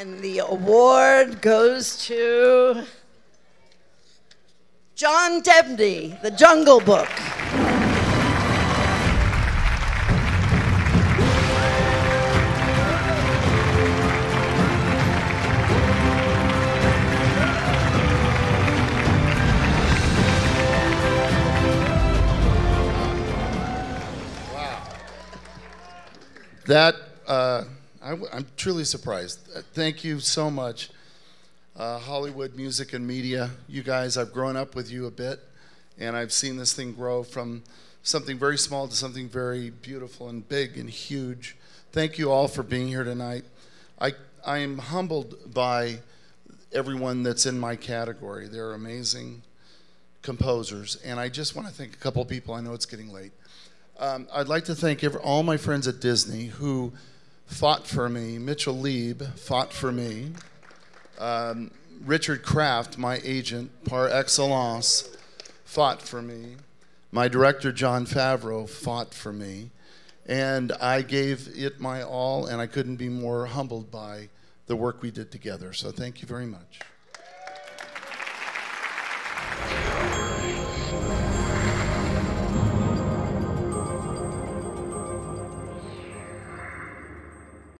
And the award goes to John Debney, The Jungle Book. That, uh, I, am truly surprised. Uh, thank you so much, uh, Hollywood Music and Media. You guys, I've grown up with you a bit, and I've seen this thing grow from something very small to something very beautiful and big and huge. Thank you all for being here tonight. I, I am humbled by everyone that's in my category. They're amazing composers, and I just want to thank a couple people. I know it's getting late. Um, I'd like to thank every, all my friends at Disney who fought for me. Mitchell Leib fought for me. Um, Richard Kraft, my agent par excellence, fought for me. My director, Jon Favreau, fought for me. And I gave it my all, and I couldn't be more humbled by the work we did together. So thank you very much.